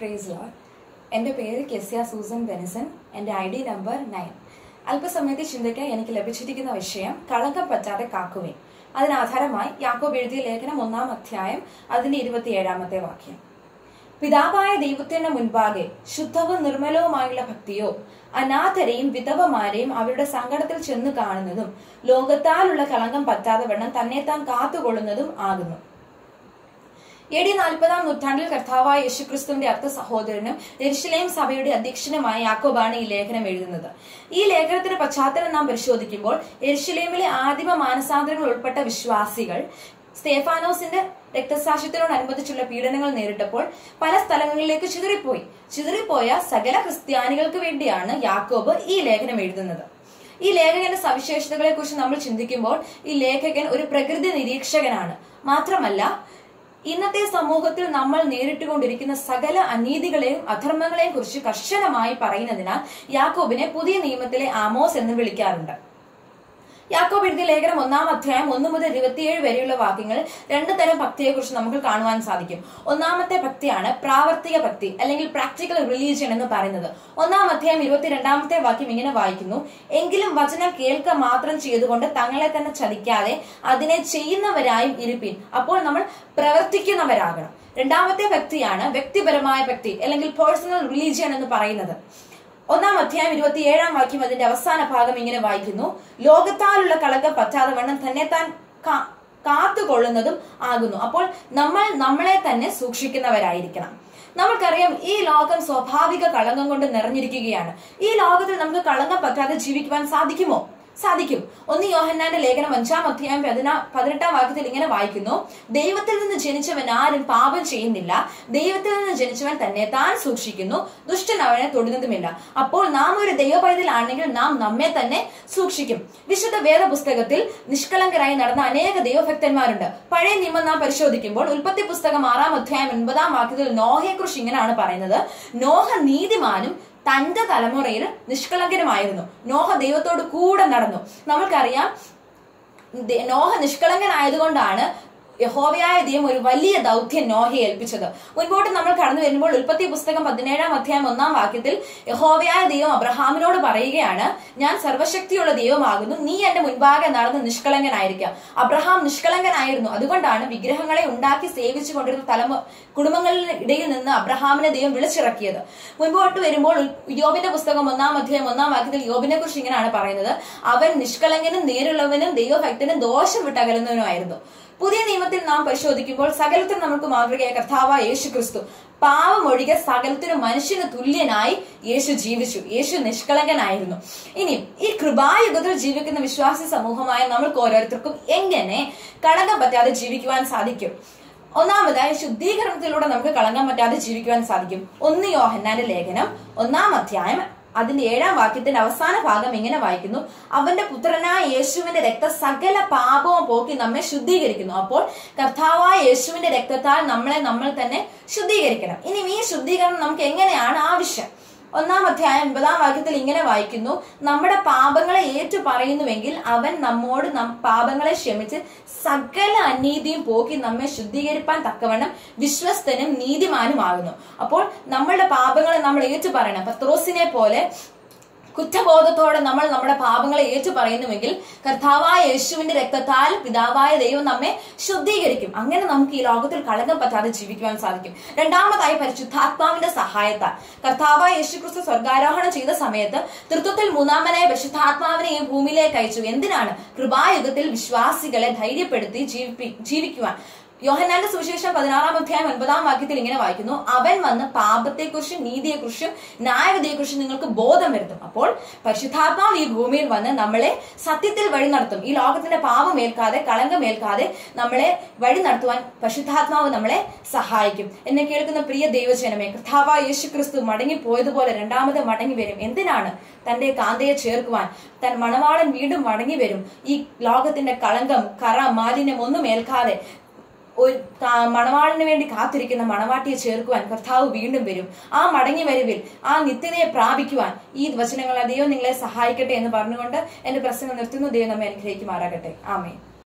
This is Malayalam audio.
പ്രേസ് ലോഡ് എന്റെ പേര് കെസിയ സൂസൻ ബെനിസൺ. എന്റെ ഐ ഡി നമ്പർ നയൻ. അല്പസമയത്തെ ചിന്തയ്ക്ക് എനിക്ക് ലഭിച്ചിരിക്കുന്ന വിഷയം കളങ്കം പറ്റാതെ കാക്കുവേ അതിനാധാരമായി യാക്കോബ് എഴുതിയ ലേഖനം ഒന്നാം അധ്യായം അതിന്റെ ഇരുപത്തിയേഴാമത്തെ വാക്യം. പിതാവായ ദൈവത്തിന്റെ മുൻപാകെ ശുദ്ധവും നിർമ്മലവുമായുള്ള ഭക്തിയോ അനാഥരെയും വിധവമാരെയും അവരുടെ സങ്കടത്തിൽ ചെന്ന് കാണുന്നതും ലോകത്താലുള്ള കളങ്കം പറ്റാതെ വണ്ണം തന്നെ താൻ കാത്തുകൊള്ളുന്നതും ആകുന്നു. എ ഡി നാൽപ്പതാം നൂറ്റാണ്ടിൽ കർത്താവായ യേശുക്രിസ്തുവിന്റെ അർത്ഥ സഹോദരനും എരിശിലേം സഭയുടെ അധ്യക്ഷനുമായ യാക്കോബാണ് ഈ ലേഖനം എഴുതുന്നത്. ഈ ലേഖനത്തിന്റെ പശ്ചാത്തലം നാം പരിശോധിക്കുമ്പോൾ എരിശിലേമിലെ ആദിമ മാനസാന്തരങ്ങൾ ഉൾപ്പെട്ട വിശ്വാസികൾ സ്റ്റേഫാനോസിന്റെ രക്തസാക്ഷ്യത്തിനോടനുബന്ധിച്ചുള്ള പീഡനങ്ങൾ നേരിട്ടപ്പോൾ പല സ്ഥലങ്ങളിലേക്ക് ചിതറിപ്പോയി. ചിതറിപ്പോയ സകല ക്രിസ്ത്യാനികൾക്ക് വേണ്ടിയാണ് യാക്കോബ് ഈ ലേഖനം എഴുതുന്നത്. ഈ ലേഖകന്റെ സവിശേഷതകളെ കുറിച്ച് നമ്മൾ ചിന്തിക്കുമ്പോൾ ഈ ലേഖകൻ ഒരു പ്രകൃതി നിരീക്ഷകനാണ്. മാത്രമല്ല ഇന്നത്തെ സമൂഹത്തിൽ നമ്മൾ നേരിട്ടുകൊണ്ടിരിക്കുന്ന സകല അനീതികളെയും അധർമ്മങ്ങളെയും കുറിച്ച് കർശനമായി പറയുന്നതിനാൽ യാക്കോബിനെ പുതിയ നിയമത്തിലെ ആമോസ് എന്ന് വിളിക്കാറുണ്ട്. യാക്കോബ് എഴുതിയ ലേഖനം ഒന്നാം അധ്യായം ഒന്ന് മുതൽ ഇരുപത്തിയേഴ് വരെയുള്ള വാക്യങ്ങൾ രണ്ട് തരം ഭക്തിയെ കുറിച്ച് നമുക്ക് കാണുവാൻ സാധിക്കും. ഒന്നാമത്തെ ഭക്തിയാണ് പ്രാവർത്തിക ഭക്തി അല്ലെങ്കിൽ പ്രാക്ടിക്കൽ റിലീജിയൻ എന്ന് പറയുന്നത്. ഒന്നാം അധ്യായം ഇരുപത്തിരണ്ടാമത്തെ വാക്യം ഇങ്ങനെ വായിക്കുന്നു. എങ്കിലും വചനം കേൾക്ക മാത്രം ചെയ്തുകൊണ്ട് തങ്ങളെ തന്നെ ചതിക്കാതെ അതിനെ ചെയ്യുന്നവരായും ഇരുപ്പിൻ. അപ്പോൾ നമ്മൾ പ്രവർത്തിക്കുന്നവരാകണം. രണ്ടാമത്തെ ഭക്തിയാണ് വ്യക്തിപരമായ ഭക്തി അല്ലെങ്കിൽ പേഴ്സണൽ റിലീജിയൻ എന്ന് പറയുന്നത്. ഒന്നാം അധ്യായം ഇരുപത്തിയേഴാം വാക്യം അതിന്റെ അവസാന ഭാഗം ഇങ്ങനെ വായിക്കുന്നു. ലോകത്താലുള്ള കളങ്കം പറ്റാതെ വണ്ണം തന്നെ താൻ കാത്തുകൊള്ളുന്നതും ആകുന്നു. അപ്പോൾ നമ്മൾ നമ്മളെ തന്നെ സൂക്ഷിക്കുന്നവരായിരിക്കണം. നമുക്കറിയാം ഈ ലോകം സ്വാഭാവിക കളങ്കം കൊണ്ട് നിറഞ്ഞിരിക്കുകയാണ്. ഈ ലോകത്തിൽ നമുക്ക് കളങ്കം പറ്റാതെ ജീവിക്കുവാൻ സാധിക്കുമോ? സാധിക്കും. ഒന്ന് യോഹന്നാന്റെ ലേഖനം അഞ്ചാം അധ്യായം പതിനാ പതിനെട്ടാം വാക്യത്തിൽ ഇങ്ങനെ വായിക്കുന്നു. ദൈവത്തിൽ നിന്ന് ജനിച്ചവൻ ആരും പാപം ചെയ്യുന്നില്ല. ദൈവത്തിൽ നിന്ന് ജനിച്ചവൻ തന്നെ താൻ സൂക്ഷിക്കുന്നു. ദുഷ്ടൻ അവനെ തൊടുന്നതുമില്ല. അപ്പോൾ നാം ഒരു ദൈവപൈതലാണെങ്കിൽ നാം നമ്മെ തന്നെ സൂക്ഷിക്കും. വിശുദ്ധ വേദ പുസ്തകത്തിൽ നിഷ്കളങ്കരായി നടന്ന അനേക ദൈവഭക്തന്മാരുണ്ട്. പഴയ നിയമം നാം പരിശോധിക്കുമ്പോൾ ഉൽപ്പത്തി പുസ്തകം ആറാം അധ്യായം ഒൻപതാം വാക്യത്തിൽ നോഹയെക്കുറിച്ച് ഇങ്ങനെയാണ് പറയുന്നത്. നോഹ നീതിമാനും തന്റെ തലമുറയിൽ നിഷ്കളങ്കനുമായിരുന്നു. നോഹ ദൈവത്തോട് കൂടെ നടന്നു. നമുക്കറിയാം നോഹ നിഷ്കളങ്കനായതുകൊണ്ടാണ് യഹോവയായ ദൈവം ഒരു വലിയ ദൗത്യം നോഹയെ ഏൽപ്പിച്ചത്. മുൻപോട്ട് നമ്മൾ കടന്നു വരുമ്പോൾ ഉൽപ്പത്തി പുസ്തകം പതിനേഴാം അധ്യായം ഒന്നാം വാക്യത്തിൽ യഹോവയായ ദൈവം അബ്രഹാമിനോട് പറയുകയാണ് ഞാൻ സർവശക്തിയുള്ള ദൈവമാകുന്നു. നീ എന്റെ മുൻപാകെ നടന്ന് നിഷ്കളങ്കനായിരിക്കാം. അബ്രഹാം നിഷ്കളങ്കനായിരുന്നു. അതുകൊണ്ടാണ് വിഗ്രഹങ്ങളെ ഉണ്ടാക്കി സേവിച്ചു കൊണ്ടിരുന്ന തലമു കുടുംബങ്ങളുടെ ഇടയിൽ നിന്ന് അബ്രഹാമിനെ ദൈവം വിളിച്ചിറക്കിയത്. മുൻപോട്ട് വരുമ്പോൾ യോബിന്റെ പുസ്തകം ഒന്നാം അധ്യായം ഒന്നാം വാക്യത്തിൽ യോബിനെ കുറിച്ച് ഇങ്ങനെയാണ് പറയുന്നത് അവൻ നിഷ്കളങ്കനും നേരുള്ളവനും ദൈവഭക്തനും ദോഷം വിട്ടകലുന്നവനുമായിരുന്നു. പുതിയ നിയമത്തിൽ നാം പരിശോധിക്കുമ്പോൾ സകലത്തിൽ നമുക്ക് മാതൃകയായ കർത്താവ യേശു ക്രിസ്തു പാവമൊഴികെ സകലത്തിനും മനുഷ്യന് തുല്യനായി യേശു ജീവിച്ചു. യേശു നിഷ്കളങ്കനായിരുന്നു. ഇനി ഈ കൃപായുഗത്തിൽ ജീവിക്കുന്ന വിശ്വാസി സമൂഹമായ നമ്മൾക്ക് ഓരോരുത്തർക്കും എങ്ങനെ കളങ്കം പറ്റാതെ ജീവിക്കുവാൻ സാധിക്കും? ഒന്നാമതായി ശുദ്ധീകരണത്തിലൂടെ നമുക്ക് കളങ്കം പറ്റാതെ ജീവിക്കുവാൻ സാധിക്കും. ഒന്ന് യോഹന്നാന്റെ ലേഖനം ഒന്നാം അധ്യായം അതിന്റെ ഏഴാം വാക്യത്തിന്റെ അവസാന ഭാഗം ഇങ്ങനെ വായിക്കുന്നു? അവന്റെ പുത്രനായ യേശുവിന്റെ രക്ത സകല പാപവും പോക്കി നമ്മെ ശുദ്ധീകരിക്കുന്നു. അപ്പോൾ കർത്താവായ യേശുവിന്റെ രക്തത്താൽ നമ്മളെ നമ്മൾ തന്നെ ശുദ്ധീകരിക്കണം. ഇനി ഈ ശുദ്ധീകരണം നമുക്ക് എങ്ങനെയാണ് ആവശ്യം? ഒന്നാം അധ്യായം ഒൻപതാം വാക്യത്തിൽ ഇങ്ങനെ വായിക്കുന്നു നമ്മുടെ പാപങ്ങളെ ഏറ്റു പറയുന്നുവെങ്കിൽ അവൻ നമ്മോട് പാപങ്ങളെ ക്ഷമിച്ച് സകല അനീതിയും പോക്കി നമ്മെ ശുദ്ധീകരിപ്പാൻ തക്കവണ്ണം വിശ്വസ്തനും നീതിമാനുമാകുന്നു. അപ്പോൾ നമ്മളുടെ പാപങ്ങളെ നമ്മൾ ഏറ്റു പറയണം. പത്രോസിനെ പോലെ കുറ്റബോധത്തോടെ നമ്മൾ നമ്മുടെ പാപങ്ങളെ ഏറ്റു പറയുന്നുവെങ്കിൽ കർത്താവായ യേശുവിന്റെ രക്തത്താൽ പിതാവായ ദൈവം നമ്മെ ശുദ്ധീകരിക്കും. അങ്ങനെ നമുക്ക് ഈ ലോകത്തിൽ കളങ്കം പറ്റാതെ ജീവിക്കുവാൻ സാധിക്കും. രണ്ടാമതായി പരിശുദ്ധാത്മാവിന്റെ സഹായത്താൽ. കർത്താവായ യേശുക്രിസ്തു സ്വർഗാരോഹണം ചെയ്ത സമയത്ത് തൃത്വത്തിൽ മൂന്നാമനായ പരിശുദ്ധാത്മാവിനെ ഈ ഭൂമിയിലേക്ക് അയച്ചു. എന്തിനാണ്? കൃപായുഗത്തിൽ വിശ്വാസികളെ ധൈര്യപ്പെടുത്തി ജീവിപ്പി ജീവിക്കുവാൻ. യോഹന്നാന്റെ സുവിശേഷം പതിനാറാം അധ്യായം ഒൻപതാം വാക്യത്തിൽ ഇങ്ങനെ വായിക്കുന്നു. അവൻ വന്ന് പാപത്തെക്കുറിച്ചും നീതിയെക്കുറിച്ചും ന്യായവിധിയെക്കുറിച്ചും നിങ്ങൾക്ക് ബോധം വരുത്തും. അപ്പോൾ പരിശുദ്ധാത്മാവ് ഈ ഭൂമിയിൽ വന്ന് നമ്മളെ സത്യത്തിൽ വഴി നടത്തും. ഈ ലോകത്തിന്റെ പാപമേൽക്കാതെ കളങ്കമേൽക്കാതെ നമ്മളെ വഴി നടത്തുവാൻ പരിശുദ്ധാത്മാവ് നമ്മളെ സഹായിക്കും. എന്നെ കേൾക്കുന്ന പ്രിയ ദൈവജനമേ കർത്താവ യേശു ക്രിസ്തു മടങ്ങി പോയതുപോലെ രണ്ടാമത് മടങ്ങി വരും. എന്തിനാണ് തന്റെ കാന്തയെ ചേർക്കുവാൻ? തൻ മണവാളൻ വീണ്ടും മടങ്ങി വരും. ഈ ലോകത്തിന്റെ കളങ്കം കറ മാലിന്യം ഒന്നും ഏൽക്കാതെ ഒരു മണവാളിന് വേണ്ടി കാത്തിരിക്കുന്ന മണവാട്ടിയെ ചേർക്കുവാൻ കർത്താവ് വീണ്ടും വരും. ആ മടങ്ങി വരവിൽ ആ നിത്യതയെ പ്രാപിക്കുവാൻ ഈ വചനങ്ങൾ ദൈവം നിങ്ങളെ സഹായിക്കട്ടെ എന്ന് പറഞ്ഞുകൊണ്ട് എന്റെ പ്രസംഗം നിർത്തുന്നു. ദൈവം നമ്മെ അനുഗ്രഹിക്കുമാറാകട്ടെ. ആമേ